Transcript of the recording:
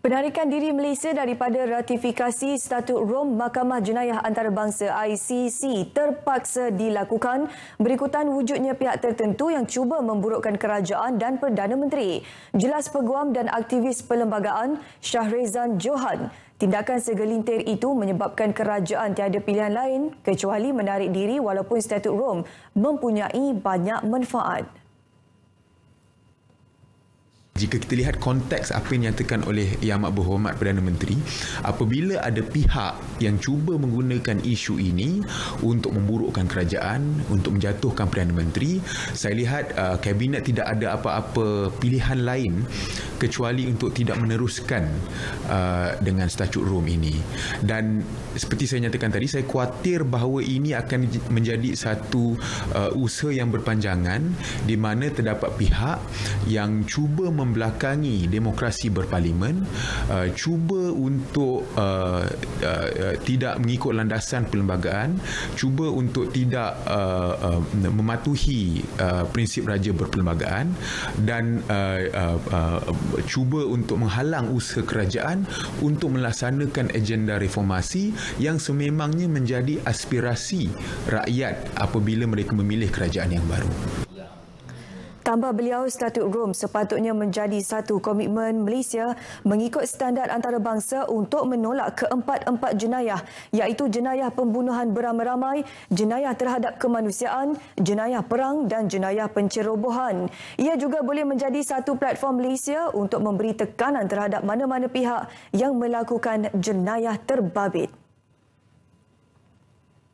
Penarikan diri Malaysia daripada ratifikasi Statut Rom Mahkamah Jenayah Antarabangsa ICC terpaksa dilakukan berikutan wujudnya pihak tertentu yang cuba memburukkan kerajaan dan Perdana Menteri. Jelas peguam dan aktivis perlembagaan Syahrezan Johan, tindakan segelintir itu menyebabkan kerajaan tiada pilihan lain kecuali menarik diri walaupun Statut Rom mempunyai banyak manfaat jika kita lihat konteks apa yang dinyatakan oleh Yang Amat Berhormat Perdana Menteri apabila ada pihak yang cuba menggunakan isu ini untuk memburukkan kerajaan untuk menjatuhkan Perdana Menteri saya lihat uh, kabinet tidak ada apa-apa pilihan lain kecuali untuk tidak meneruskan uh, dengan statut Rom ini. Dan seperti saya nyatakan tadi saya khawatir bahawa ini akan menjadi satu uh, usaha yang berpanjangan di mana terdapat pihak yang cuba mem membelakangi demokrasi berparlimen uh, cuba untuk uh, uh, uh, tidak mengikut landasan perlembagaan cuba untuk tidak uh, uh, mematuhi uh, prinsip raja berperlembagaan dan uh, uh, uh, cuba untuk menghalang usaha kerajaan untuk melaksanakan agenda reformasi yang sememangnya menjadi aspirasi rakyat apabila mereka memilih kerajaan yang baru. Tambah beliau, Statut Rom sepatutnya menjadi satu komitmen Malaysia mengikut standard antarabangsa untuk menolak keempat-empat jenayah iaitu jenayah pembunuhan beramai-ramai, jenayah terhadap kemanusiaan, jenayah perang dan jenayah pencerobohan. Ia juga boleh menjadi satu platform Malaysia untuk memberi tekanan terhadap mana-mana pihak yang melakukan jenayah terbabit.